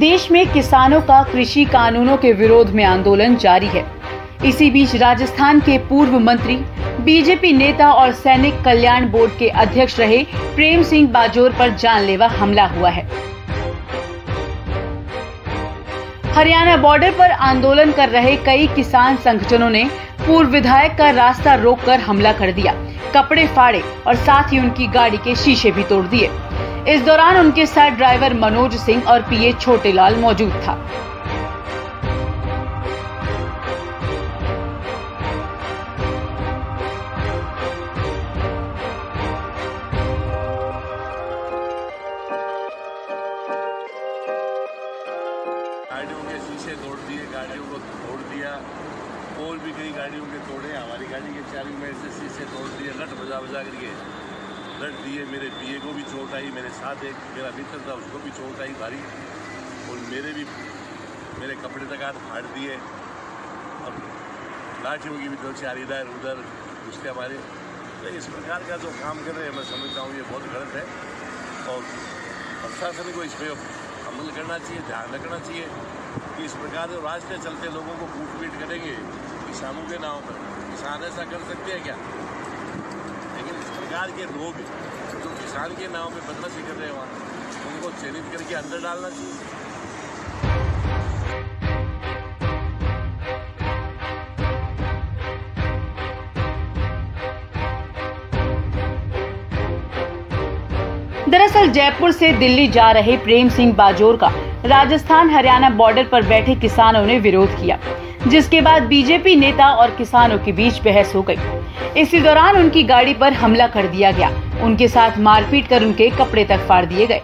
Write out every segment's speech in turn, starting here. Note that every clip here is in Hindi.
देश में किसानों का कृषि कानूनों के विरोध में आंदोलन जारी है। इसी बीच राजस्थान के पूर्व मंत्री, बीजेपी नेता और सैनिक कल्याण बोर्ड के अध्यक्ष रहे प्रेम सिंह बाजोर पर जानलेवा हमला हुआ है। हरियाणा बॉर्डर पर आंदोलन कर रहे कई किसान संगठनों ने पूर्व विधायक का रास्ता रोककर हमला कर दिया। कपड़े फाड़े और साथ ही उनकी गाड़ी के शीशे भी तोड़ दिए। इस दौरान उनके साथ ड्राइवर मनोज सिंह और पीए छोटेलाल मौजूद था। गाड़ियों के शीशे तोड़ दिए, गाड़ियों को तोड़ दिया। पोल भी कई गाड़ियों के तोड़े, हमारी गाड़ी के चारों में से शीशे तोड़ दिए, रट बजा बजा करके। रट दिए मेरे पिए को भी चोट आई मेरे साथ एक मेरा मित्र था उसको भी चोट आई भारी और मेरे भी मेरे कपड़े तक हाथ फाड़ दिए और लाठियों की भी दो चार इधर उधर उसके हमारे तो इस प्रकार का जो काम कर रहे हैं मैं समझता हूँ ये बहुत गलत है और प्रशासन को इस पर अमल करना चाहिए ध्यान रखना चाहिए कि इस प्रकार जो रास्ते चलते लोगों को कूट पीट करेंगे किसानों के नाम पर किसान ऐसा कर सकते हैं क्या प्रकार के लोग, जो किसान के नाम पे बदमाशी कर रहे हैं वहाँ, उनको चयनित करके अंदर डालना चाहिए। दरअसल जयपुर से दिल्ली जा रहे प्रेम सिंह बाजोर का राजस्थान हरियाणा बॉर्डर पर बैठे किसानों ने विरोध किया। जिसके बाद बीजेपी नेता और किसानों के बीच बहस हो गई। इसी दौरान उनकी गाड़ी पर हमला कर दिया गया। उनके साथ मारपीट कर उनके कपड़े तक फाड़ दिए गए।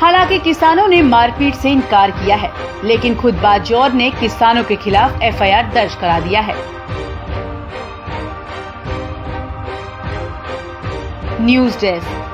हालाँकि किसानों ने मारपीट से इनकार किया है, लेकिन खुद बाजौर ने किसानों के खिलाफ एफआईआर दर्ज करा दिया है। News desk.